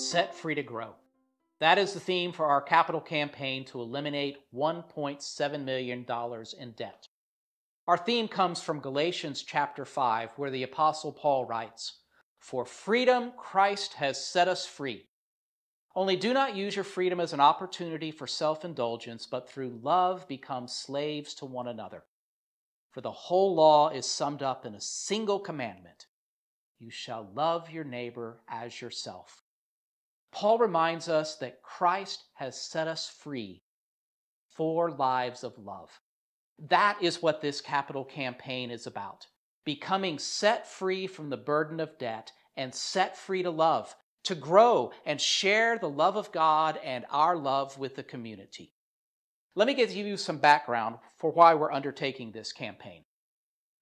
set free to grow. That is the theme for our capital campaign to eliminate $1.7 million in debt. Our theme comes from Galatians chapter 5, where the Apostle Paul writes, For freedom Christ has set us free. Only do not use your freedom as an opportunity for self indulgence, but through love become slaves to one another. For the whole law is summed up in a single commandment you shall love your neighbor as yourself. Paul reminds us that Christ has set us free for lives of love. That is what this capital campaign is about becoming set free from the burden of debt and set free to love, to grow and share the love of God and our love with the community. Let me give you some background for why we're undertaking this campaign.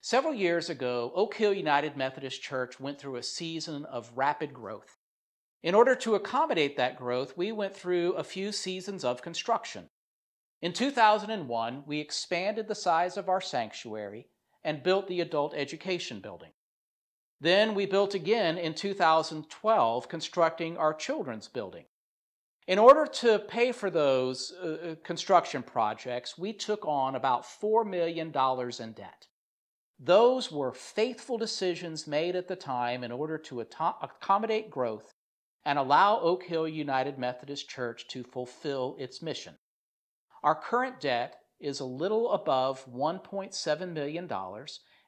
Several years ago, Oak Hill United Methodist Church went through a season of rapid growth. In order to accommodate that growth, we went through a few seasons of construction. In 2001, we expanded the size of our sanctuary and built the adult education building. Then we built again in 2012, constructing our children's building. In order to pay for those uh, uh construction projects, we took on about $4 million in debt. Those were faithful decisions made at the time in order to accommodate growth and allow Oak Hill United Methodist Church to fulfill its mission. Our current debt is a little above $1.7 million,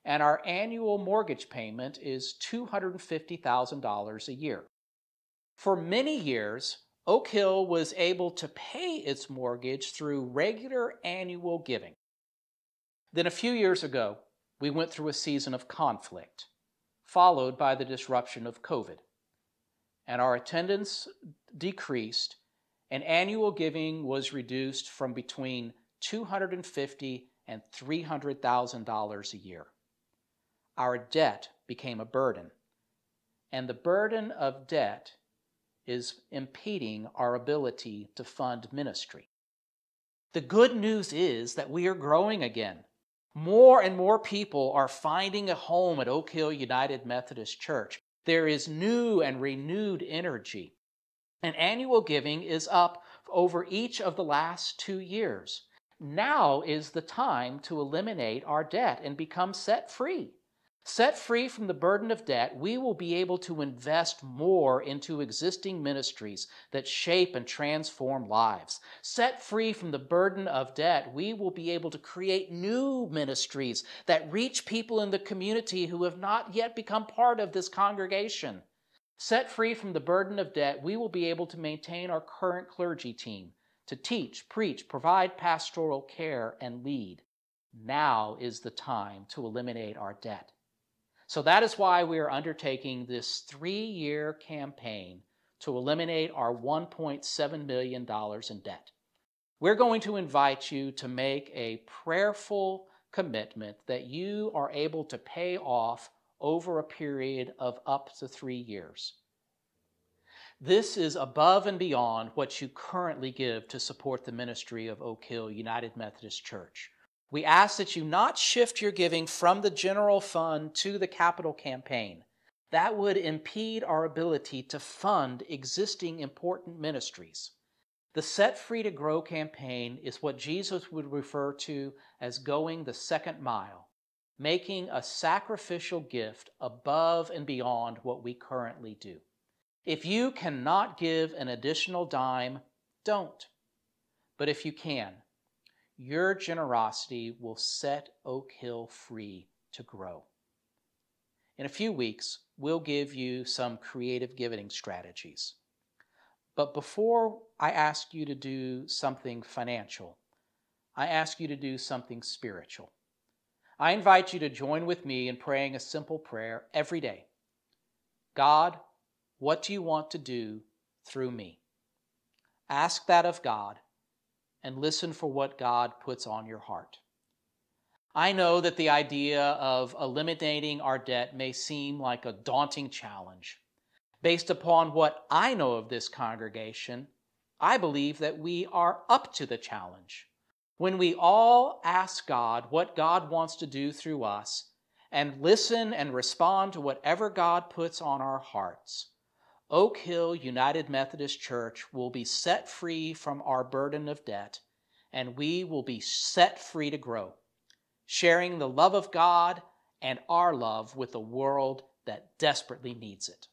and our annual mortgage payment is $250,000 a year. For many years, Oak Hill was able to pay its mortgage through regular annual giving. Then a few years ago, we went through a season of conflict, followed by the disruption of COVID. And our attendance decreased, and annual giving was reduced from between 250 and $300,000 a year. Our debt became a burden, and the burden of debt is impeding our ability to fund ministry. The good news is that we are growing again. More and more people are finding a home at Oak Hill United Methodist Church. There is new and renewed energy. And annual giving is up over each of the last two years. Now is the time to eliminate our debt and become set free. Set free from the burden of debt, we will be able to invest more into existing ministries that shape and transform lives. Set free from the burden of debt, we will be able to create new ministries that reach people in the community who have not yet become part of this congregation. Set free from the burden of debt, we will be able to maintain our current clergy team to teach, preach, provide pastoral care, and lead. Now is the time to eliminate our debt. So that is why we are undertaking this three year campaign to eliminate our $1.7 million in debt. We're going to invite you to make a prayerful commitment that you are able to pay off over a period of up to three years. This is above and beyond what you currently give to support the ministry of Oak Hill United Methodist Church we ask that you not shift your giving from the general fund to the capital campaign. That would impede our ability to fund existing important ministries. The Set Free to Grow campaign is what Jesus would refer to as going the second mile, making a sacrificial gift above and beyond what we currently do. If you cannot give an additional dime, don't. But if you can, your generosity will set Oak Hill free to grow. In a few weeks, we'll give you some creative giving strategies. But before I ask you to do something financial, I ask you to do something spiritual. I invite you to join with me in praying a simple prayer every day God, what do you want to do through me? Ask that of God and listen for what God puts on your heart. I know that the idea of eliminating our debt may seem like a daunting challenge. Based upon what I know of this congregation, I believe that we are up to the challenge. When we all ask God what God wants to do through us and listen and respond to whatever God puts on our hearts, Oak Hill United Methodist Church will be set free from our burden of debt, and we will be set free to grow, sharing the love of God and our love with a world that desperately needs it.